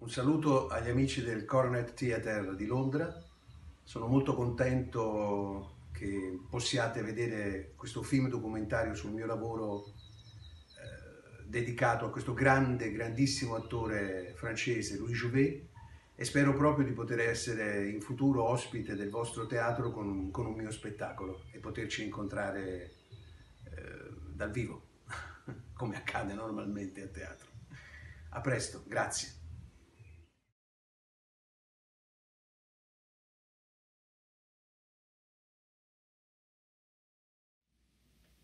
Un saluto agli amici del Coronet Theatre di Londra. Sono molto contento che possiate vedere questo film documentario sul mio lavoro eh, dedicato a questo grande, grandissimo attore francese, Louis Jouvet, e spero proprio di poter essere in futuro ospite del vostro teatro con, con un mio spettacolo e poterci incontrare eh, dal vivo, come accade normalmente a teatro. A presto, grazie.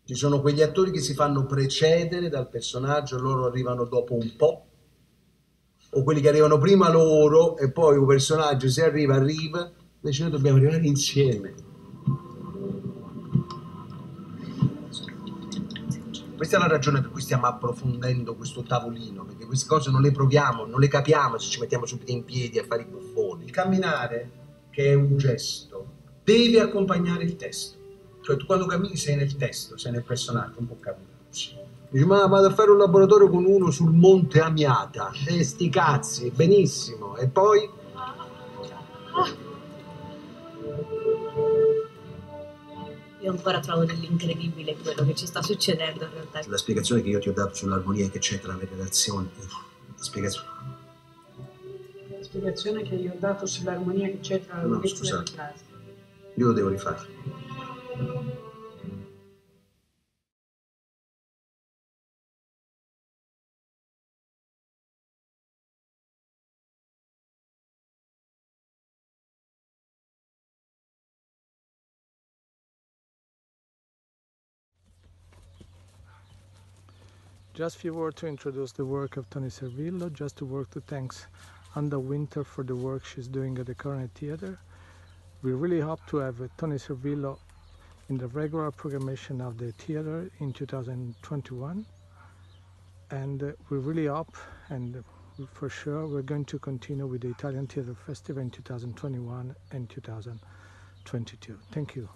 Ci sono quegli attori che si fanno precedere dal personaggio, loro arrivano dopo un po', o quelli che arrivano prima loro e poi un personaggio se arriva, arriva, invece noi dobbiamo arrivare insieme. Questa è la ragione per cui stiamo approfondendo questo tavolino, perché queste cose non le proviamo, non le capiamo se ci mettiamo subito in piedi a fare i buffoni. Il camminare, che è un gesto, deve accompagnare il testo. Cioè tu quando cammini sei nel testo, sei nel personaggio, un po' camminare. Dici, ma vado a fare un laboratorio con uno sul monte Amiata. E sti cazzi, benissimo. E poi? Io ancora trovo dell'incredibile quello che ci sta succedendo in realtà. La spiegazione che io ti ho dato sull'armonia che c'è tra le relazioni. La spiegazione. La spiegazione che io ho dato sull'armonia che c'è tra la No, scusate. frasi. Io lo devo rifare. Just few words to introduce the work of Tony Servillo, just to work to thanks Anda Winter for the work she's doing at the Coronet Theatre. We really hope to have Tony Servillo in the regular programmation of the theatre in 2021. And uh, we really hope, and for sure, we're going to continue with the Italian Theatre Festival in 2021 and 2022. Thank you.